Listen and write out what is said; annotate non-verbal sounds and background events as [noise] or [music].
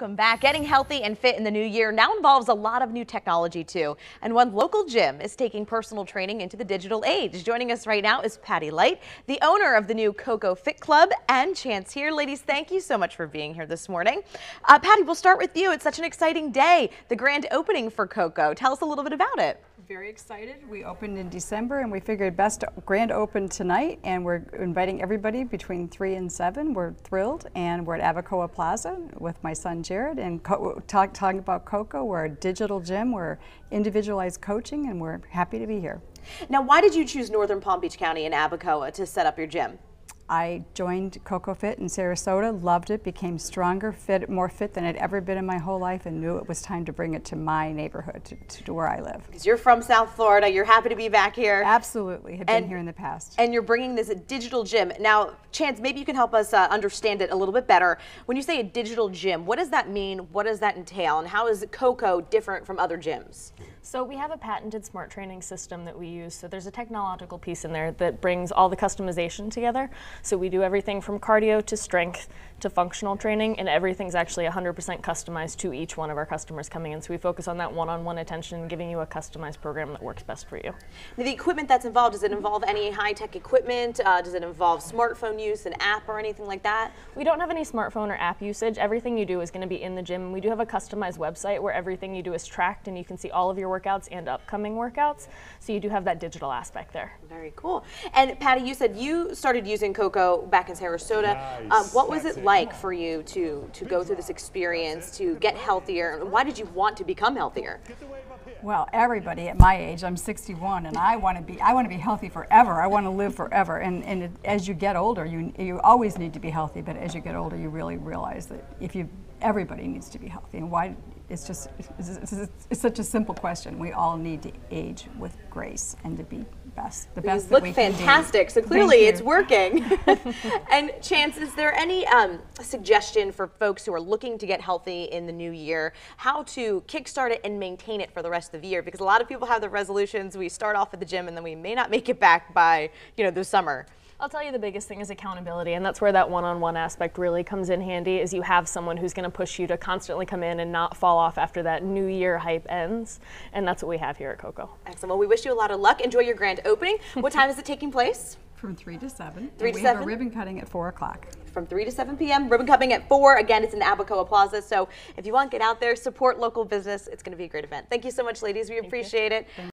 Welcome back. Getting healthy and fit in the new year now involves a lot of new technology too. And one local gym is taking personal training into the digital age. Joining us right now is Patty Light, the owner of the new Koko Fit Club and Chance here. Ladies, thank you so much for being here this morning. Uh, Patty, we'll start with you. It's such an exciting day, the grand opening for Koko. Tell us a little bit about it very excited. We opened in December and we figured best grand open tonight and we're inviting everybody between 3 and 7. We're thrilled and we're at Abacoa Plaza with my son Jared and talk, talking about Koko. We're a digital gym, we're individualized coaching and we're happy to be here. Now why did you choose Northern Palm Beach County and Abacoa to set up your gym? I joined Koko Fit in Sarasota, loved it, became stronger, fit, more fit than I'd ever been in my whole life, and knew it was time to bring it to my neighborhood, to, to where I live. Because you're from South Florida, you're happy to be back here. Absolutely, have and, been here in the past. And you're bringing this digital gym. Now, Chance, maybe you can help us uh, understand it a little bit better. When you say a digital gym, what does that mean? What does that entail? And how is Koko different from other gyms? So we have a patented smart training system that we use. So there's a technological piece in there that brings all the customization together. So we do everything from cardio to strength to functional training, and everything's actually 100% customized to each one of our customers coming in. So we focus on that one-on-one -on -one attention, giving you a customized program that works best for you. Now the equipment that's involved, does it involve any high-tech equipment? Uh, does it involve smartphone use, an app, or anything like that? We don't have any smartphone or app usage. Everything you do is going to be in the gym. We do have a customized website where everything you do is tracked, and you can see all of your workouts and upcoming workouts. So you do have that digital aspect there. Very cool. And Patty, you said you started using Koko back in Sarasota. Nice. Um, what was it like for you to, to go through this experience, to get healthier? Why did you want to become healthier? Well, everybody at my age, I'm 61, and I want to be I want to be healthy forever. I want to live forever. And and it, as you get older, you you always need to be healthy. But as you get older, you really realize that if you everybody needs to be healthy. And why it's just it's, it's, it's, such a simple question. We all need to age with grace and to be best, the best. You look fantastic. So clearly, it's working. [laughs] and Chance, is there any um, suggestion for folks who are looking to get healthy in the new year, how to kickstart it and maintain it for the rest of the year? Because a lot of people have the resolutions. We start off at the gym and then we may not make it back by you know the summer. I'll tell you the biggest thing is accountability, and that's where that one-on-one -on -one aspect really comes in handy. Is you have someone who's going to push you to constantly come in and not fall off after that New Year hype ends, and that's what we have here at Koko. Excellent. Well, we wish you a lot of luck. Enjoy your grand opening. what time is it taking place? From three to seven. Three to we seven. have a ribbon cutting at four o'clock from 3 to 7 p.m. Ribbon cutting at 4. Again, it's in Abacoa Plaza. So if you want, get out there, support local business. It's going to be a great event. Thank you so much, ladies. We Thank appreciate you. it.